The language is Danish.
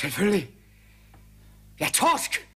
Selvfølgelig. Ja, torsk!